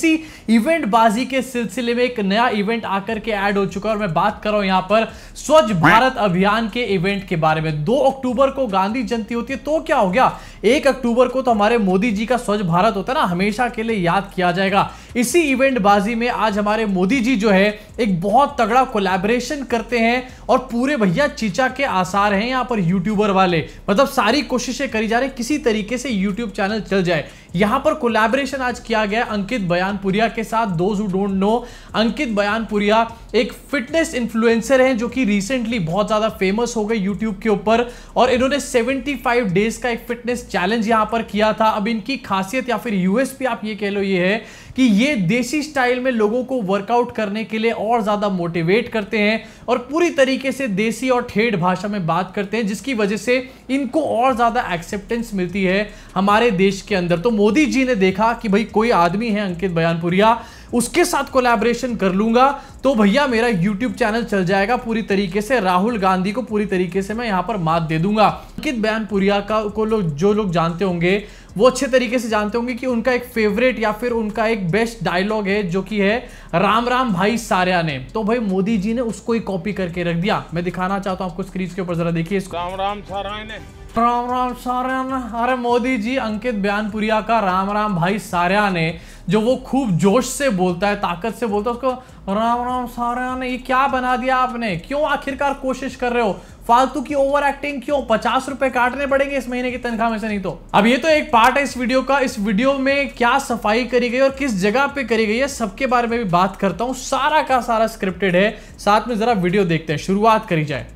इसी इवेंट बाजी के सिलसिले में एक नया इवेंट आकर के ऐड हो चुका है और मैं बात कर रहा हूँ यहाँ पर स्वच्छ भारत अभियान के इवेंट के बारे में। दो अक्टूबर को गांधी जयंती होती है तो क्या हो गया? एक अक्टूबर को तो हमारे मोदी जी का स्वच्छ भारत होता है ना, हमेशा के लिए याद किया जाएगा। इसी इवेंट बाजी में आज हमारे मोदी जी जो है, एक बहुत तगड़ा कोलैबोरेशन करते हैं और पूरे भैया चीचा के आसार हैं यहाँ पर यूट्यूबर वाले। मतलब सारी कोशिशें करी जा रही किसी तरीके से यूट्यूब चैनल चल जाए। यहाँ पर कोलैबोरेशन आज किया गया अंकित बयानपुरिया के साथ those who don't know Ankit Bayanpuria एक फिटनेस इन्फ्लुएंसर हैं जो कि रिसेंटली बहुत ज़्यादा फ़ेमस हो गए यूट्यूब के ऊपर और इन्होंने 75 डेज़ का एक फिटनेस चैलेंज यहाँ पर किया था। अब इनकी खासियत या फिर यूएसपी आप ये कह लो ये है कि ये देसी स्टाइल में लोगों को वर्कआउट करने के लिए और ज़्यादा मोटिवेट करते हैं और पूरी तरीके से देसी और ठेठ भाषा में बात करते हैं, जिसकी वजह से इनको और ज़्यादा एक्सेप्टेंस मिलती है हमारे देश के अंदर। तो मोदी जी ने देखा कि भाई कोई आदमी है अंकित बयानपुरिया उसके साथ कोलैबोरेशन कर लूँगा। तो भैया, मेरा यूट्यूब चैनल चल जाएगा पूरी तरीके से। राहुल गांधी को पूरी तरीके से मैं यहाँ पर मात दे दूँगा। अंकित बयानपुरिया का, को लोग जो लोग जानते होंगे, वो अच्छे तरीके से जानते होंगे कि उनका एक फेवरेट या फिर उनका एक बेस्ट डायलॉग है, जो कि है राम राम भाई सार्या ने। तो भाई, मोदी जी ने उसको ही कॉपी करके रख दिया। मैं दिखाना चाहता हूँ आपको स्क्रीन के ऊपर, जरा देखिए राम राम सारा ने राम राम सार्या ने अरे मोदी जी, अंकित बयानपुरिया का राम राम भाई सार्या ने जो वो खूब जोश से बोलता है, ताकत से बोलता है, उसको, राम राम सार्या ने ये क्या बना दिया आपने? क्यों आखिरकार कोशिश कर रहे हो? फालतू की ओवर एक्टिंग क्यों? पचास रुपए काटने पड़ेंगे इस महीने की तनख्वाह में से, नहीं तो। अब ये तो एक पार्ट है इस वीडियो का। इस वीडियो में क्या सफ़ाई करी गई और किस जगह पे करी गई है, सबके बारे में भी बात करता हूँ। सारा का सारा स्क्रिप्टेड है। साथ में जरा वीडियो देखते हैं। शुरुआत करी जाए।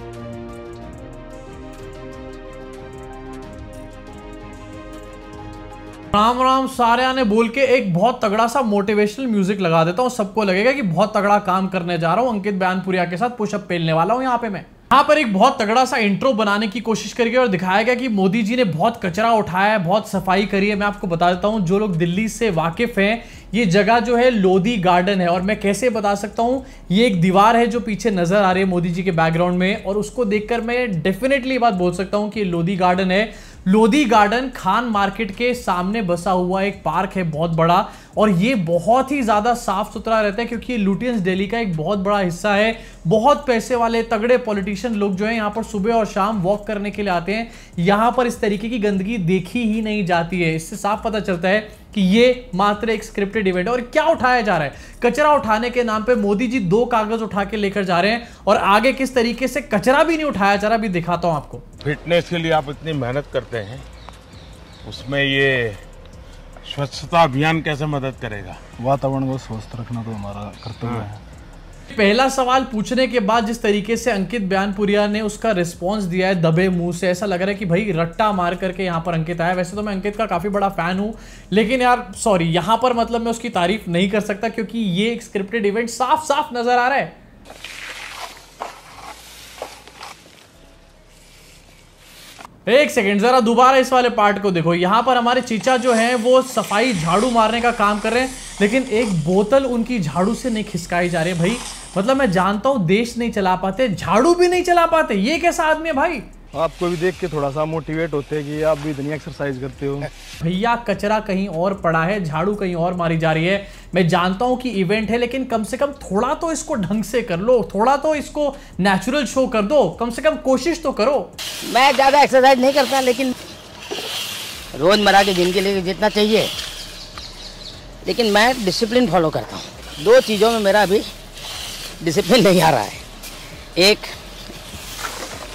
राम राम सार्या ने बोल के एक बहुत तगड़ा सा मोटिवेशनल म्यूज़िक लगा देता हूँ, सबको लगेगा कि बहुत तगड़ा काम करने जा रहा हूँ, अंकित बयानपुरिया के साथ पुशअप पेलने वाला हूँ यहाँ पे मैं। यहाँ पर एक बहुत तगड़ा सा इंट्रो बनाने की कोशिश करी और दिखाया गया कि मोदी जी ने बहुत कचरा उठाया है, बहुत सफ़ाई करी है। मैं आपको बता देता हूँ, जो लोग दिल्ली से वाकिफ हैं, ये जगह जो है लोधी गार्डन है। और मैं कैसे बता सकता हूँ, ये एक दीवार है जो पीछे नज़र आ रही है मोदी जी के बैकग्राउंड में और उसको देखकर मैं डेफिनेटली बात बोल सकता हूँ कि लोधी गार्डन है। लोधी गार्डन खान मार्केट के सामने बसा हुआ एक पार्क है, बहुत बड़ा। और ये बहुत ही ज़्यादा साफ़ सुथरा रहता है क्योंकि ये लुटियंस दिल्ली का एक बहुत बड़ा हिस्सा है। बहुत पैसे वाले, तगड़े पॉलिटिशियन लोग जो है यहाँ पर सुबह और शाम वॉक करने के लिए आते हैं। यहाँ पर इस तरीके की गंदगी देखी ही नहीं जाती है। इससे साफ़ पता चलता है कि ये मात्र एक स्क्रिप्टेड इवेंट है। और क्या उठाया जा रहा है? कचरा उठाने के नाम पे मोदी जी दो कागज़ उठा के लेकर जा रहे हैं और आगे किस तरीके से कचरा भी नहीं उठाया जा रहा अभी दिखाता हूँ आपको। फिटनेस के लिए आप इतनी मेहनत करते हैं उसमें ये स्वच्छता अभियान कैसे मदद करेगा? वातावरण को स्वस्थ रखना तो हमारा कर्तव्य है। पहला सवाल पूछने के बाद जिस तरीके से अंकित बयानपुरिया ने उसका रिस्पांस दिया है, दबे मुँह से, ऐसा लग रहा है कि भाई रट्टा मार करके यहाँ पर अंकित आया। वैसे तो मैं अंकित का काफ़ी बड़ा फ़ैन हूँ, लेकिन यार सॉरी यहाँ पर मतलब मैं उसकी तारीफ़ नहीं कर सकता, क्योंकि ये एक स्क्रिप्टेड इवेंट साफ़ साफ़ नज़र आ रहा है। एक सेकेंड जरा दोबारा इस वाले पार्ट को देखो। यहाँ पर हमारे चीचा जो हैं, वो सफ़ाई झाड़ू मारने का काम कर रहे हैं, लेकिन एक बोतल उनकी झाड़ू से नहीं खिसकाई जा रही भाई मतलब मैं जानता हूँ देश नहीं चला पाते झाड़ू भी नहीं चला पाते। ये कैसा आदमी है भाई? आपको भी देख के थोड़ा सा मोटिवेट होते हैं कि आप भी इतनी एक्सरसाइज करते हो। भैया कचरा कहीं और पड़ा है झाड़ू कहीं और मारी जा रही है। मैं जानता हूँ कि इवेंट है लेकिन कम से कम थोड़ा तो इसको ढंग से कर लो थोड़ा तो इसको नेचुरल शो कर दो कम से कम कोशिश तो करो। मैं ज़्यादा एक्सरसाइज नहीं करता लेकिन रोज़मर्रा की ज़िंदगी लिए जितना चाहिए। लेकिन मैं डिसिप्लिन फॉलो करता हूँ। दो चीज़ों में मेरा अभी डिसिप्लिन नहीं आ रहा है। एक,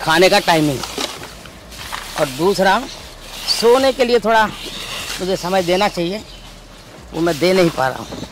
खाने का टाइमिंग और दूसरा, सोने के लिए थोड़ा मुझे समय देना चाहिए। वो मैं दे नहीं पा रहा हूँ।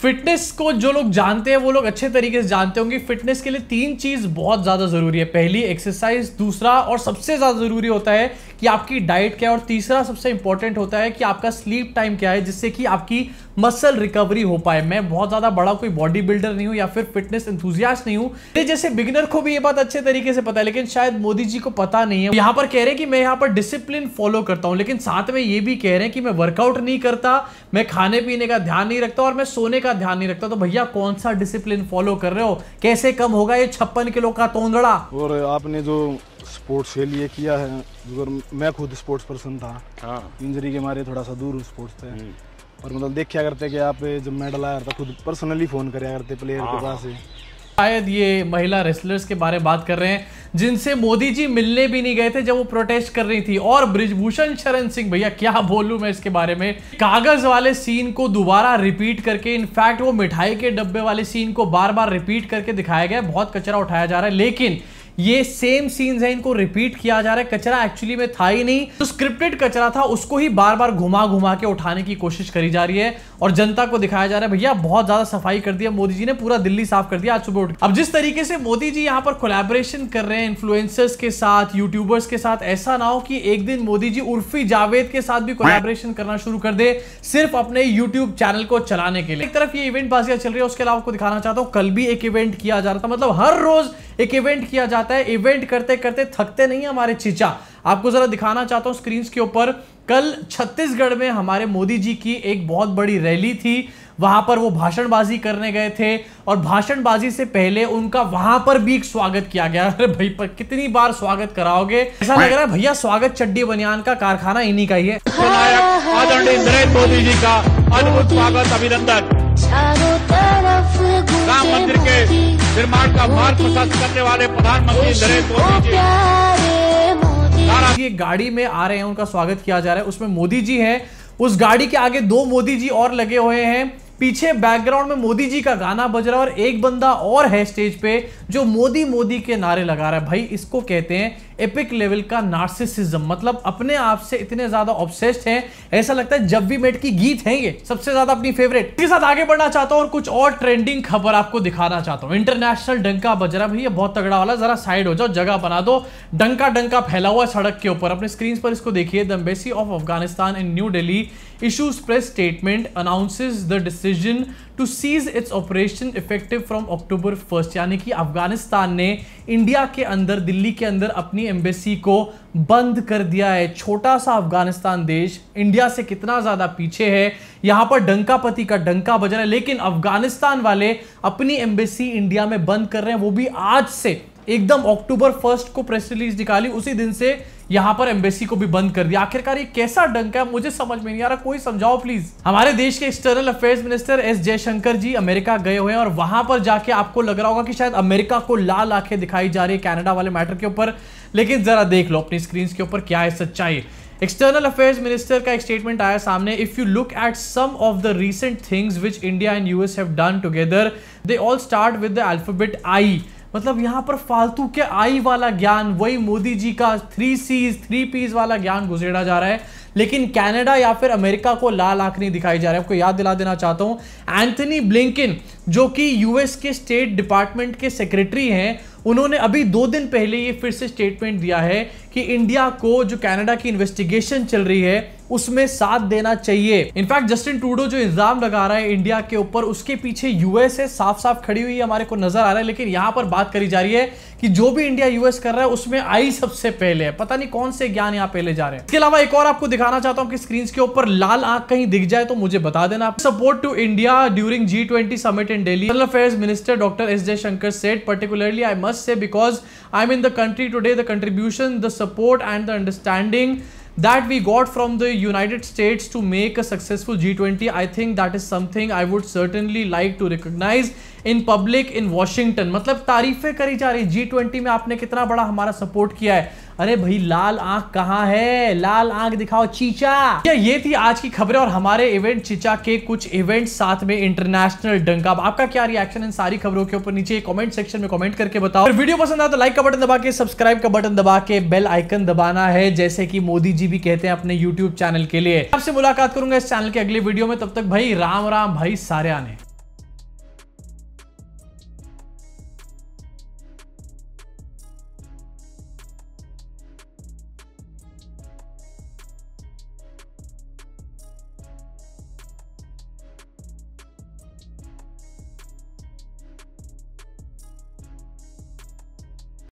फिटनेस को जो लोग जानते हैं, वो लोग अच्छे तरीके से जानते होंगे। फिटनेस के लिए तीन चीज़ बहुत ज़्यादा ज़रूरी है। पहली एक्सरसाइज दूसरा, और सबसे ज़्यादा ज़रूरी होता है कि आपकी डाइट क्या है और तीसरा सबसे इंपॉर्टेंट होता है कि आपका स्लीप टाइम क्या है, जिससे कि आपकी मसल रिकवरी हो पाए। मैं बहुत ज़्यादा बड़ा कोई बॉडी बिल्डर नहीं हूँ या फिर फिटनेस इंथुजियास्ट नहीं हूँ। जैसे बिगिनर को भी ये बात अच्छे तरीके से पता है, लेकिन शायद मोदी जी को पता नहीं है। यहाँ पर कह रहे हैं कि मैं यहाँ पर डिसिप्लिन फॉलो करता हूँ, लेकिन साथ में ये भी कह रहे हैं कि मैं वर्कआउट नहीं करता, मैं खाने पीने का ध्यान नहीं रखता और मैं सोने का ध्यान नहीं रखता। तो भैया, कौन सा डिसिप्लिन फॉलो कर रहे हो? कैसे कम होगा ये छप्पन किलो का तोंदड़ा? और आपने जो स्पोर्ट्स के लिए किया है अगर मैं खुद स्पोर्ट्स पर्सन था। हाँ। इंजरी के मारे थोड़ा सा दूर स्पोर्ट्स से। और मतलब देखा करते कि आप जब मेडल आया था खुद पर्सनली फ़ोन कराया करते प्लेयर के पास से। शायद ये महिला रेसलर्स के बारे में बात कर रहे हैं जिनसे मोदी जी मिलने भी नहीं गए थे जब वो प्रोटेस्ट कर रही थी। और ब्रिजभूषण शरण सिंह भैया क्या बोलूँ मैं इसके बारे में? कागज़ वाले सीन को दोबारा रिपीट करके इनफैक्ट वो मिठाई के डब्बे वाले सीन को बार बार रिपीट करके दिखाया गया बहुत कचरा उठाया जा रहा है लेकिन ये सेम सीन्स है, इनको रिपीट किया जा रहा है। कचरा एक्चुअली में था ही नहीं। जो स्क्रिप्टेड कचरा था, उसको ही बार बार घुमा घुमा के उठाने की कोशिश करी जा रही है और जनता को दिखाया जा रहा है, भैया, बहुत ज़्यादा सफ़ाई कर दिया, मोदी जी ने पूरा दिल्ली साफ़ कर दिया आज सुबह उठ अब जिस तरीके से मोदी जी यहाँ पर कोलेबोरेशन कर रहे हैं इन्फ्लुएंसर्स के साथ यूट्यूबर्स के साथ, ऐसा ना हो कि एक दिन मोदी जी उर्फी जावेद के साथ भी कोलेबोरेशन करना शुरू कर दे, सिर्फ़ अपने यूट्यूब चैनल को चलाने के लिए। एक तरफ़ ये इवेंट बाजियाँ चल रही है, उसके अलावा आपको दिखाना चाहता हूँ, कल भी एक इवेंट किया जा रहा था। मतलब हर रोज एक इवेंट किया जाता है इवेंट करते करते थकते नहीं हमारे चीचा। आपको जरा दिखाना चाहता हूँ स्क्रीन के ऊपर। कल छत्तीसगढ़ में हमारे मोदी जी की एक बहुत बड़ी रैली थी। वहाँ पर वो भाषणबाजी करने गए थे और भाषणबाजी से पहले उनका वहाँ पर भी एक स्वागत किया गया। अरे भाई पर कितनी बार स्वागत कराओगे? ऐसा लग रहा है भैया स्वागत चड्डी बनियान का कारखाना इन्हीं का ही है। आदरणीय नरेंद्र मोदी जी का अद्भुत स्वागत अभिनंदन। तरफ़ राम मंदिर के निर्माण का मार्ग प्रशस्त करने वाले प्रधानमंत्री नरेंद्र मोदी जी। ये गाड़ी में आ रहे हैं उनका स्वागत किया जा रहा है। उसमें मोदी जी हैं। उस गाड़ी के आगे दो मोदी जी और लगे हुए हैं। पीछे बैकग्राउंड में मोदी जी का गाना बज रहा है और एक बंदा और है स्टेज पे जो मोदी मोदी के नारे लगा रहा है। भाई इसको कहते हैं एपिक लेवल का नार्सिसिज्म मतलब अपने आप से इतने ज़्यादा ऑब्सेस्ड हैं। ऐसा लगता है जब भी मेट की गीत हैं ये, सबसे ज़्यादा अपनी फेवरेट के साथ आगे बढ़ना चाहता हूँ और कुछ और ट्रेंडिंग खबर आपको दिखाना चाहता हूँ। इंटरनेशनल डंका बज रहा भैया, बहुत तगड़ा वाला, जरा साइड हो जाओ, जगह बना दो। डंका डंका फैला हुआ सड़क के ऊपर। अपने स्क्रीन पर इसको देखिए the embassy of Afghanistan in New Delhi issues press statement, announces the decision to seize its operation effective from October 1st यानी कि अफ़गानिस्तान ने इंडिया के अंदर, दिल्ली के अंदर अपनी एम्बेसी को बंद कर दिया है। छोटा सा अफ़गानिस्तान देश इंडिया से कितना ज़्यादा पीछे है, यहाँ पर डंकापति का डंका बज रहा है, लेकिन अफ़गानिस्तान वाले अपनी एम्बेसी इंडिया में बंद कर रहे हैं, वो भी आज से। एकदम अक्टूबर फ़र्स्ट को प्रेस रिलीज़ निकाली, उसी दिन से यहाँ पर एम्बेसी को भी बंद कर दिया। आखिरकार ये कैसा डंका है, मुझे समझ में नहीं आ रहा। कोई समझाओ प्लीज़। हमारे देश के external affairs minister S Jaishankar ji America गए हुए हैं और वहाँ पर जाके आपको लग रहा होगा कि शायद अमेरिका को लाल आँखें दिखाई जा रही है कैनेडा वाले मैटर के ऊपर। लेकिन जरा देख लो अपनी स्क्रीन के ऊपर क्या है सच्चाई। एक्सटर्नल अफेयर्स मिनिस्टर का एक स्टेटमेंट आया सामने। If you look at some of the recent things which India and US have done together they all start with the alphabet I मतलब यहाँ पर फालतू के आई वाला ज्ञान, वही मोदी जी का थ्री सीज थ्री पीज वाला ज्ञान गुजेड़ा जा रहा है। लेकिन कनाडा या फिर अमेरिका को लाल आँख नहीं दिखाई जा रहा है। आपको याद दिला देना चाहता हूँ एंथनी ब्लिंकिन जो कि यूएस के स्टेट डिपार्टमेंट के सेक्रेटरी हैं, उन्होंने अभी दो दिन पहले ये फिर से स्टेटमेंट दिया है कि इंडिया को जो कनाडा की इन्वेस्टिगेशन चल रही है उसमें साथ देना चाहिए। इनफैक्ट जस्टिन टूडो जो इल्ज़ाम लगा रहा है इंडिया के ऊपर, उसके पीछे यूएस है साफ़ साफ़ खड़ी हुई हमारे को नज़र आ रहा है, लेकिन यहाँ पर बात करी जा रही है कि जो भी इंडिया यूएस कर रहा है, उसमें आई सबसे पहले है। पता नहीं कौन से ज्ञान यहाँ पहले जा रहे हैं। इसके अलावा एक और आपको दिखाना चाहता हूँ कि स्क्रीन के ऊपर लाल आँख कहीं दिख जाए तो मुझे बता देना। आप support to India during G twenty summit in Delhi affairs minister doctor S Jaishankar said particularly I must say because I am in the country today the contribution the support and the understanding that we got from the United States to make a successful G20, I think that is something I would certainly like to recognize in public in Washington. मतलब तारीफें करी जा रही G20 में आपने कितना बड़ा हमारा support किया है अरे भाई, लाल आँख कहाँ है? लाल आँख दिखाओ, चीचा। क्या ये थी आज की खबरें और हमारे इवेंट चीचा के कुछ इवेंट साथ में इंटरनेशनल डंका आपका क्या रिएक्शन इन सारी खबरों के ऊपर? नीचे कमेंट सेक्शन में कमेंट करके बताओ। और वीडियो पसंद आया तो लाइक का बटन दबा के सब्सक्राइब का बटन दबा के बेल आइकन दबाना है, जैसे की मोदी जी भी कहते हैं अपने यूट्यूब चैनल के लिए। आपसे मुलाकात करूँगा इस चैनल के अगले वीडियो में। तब तक भाई, राम राम भाई सारे आने।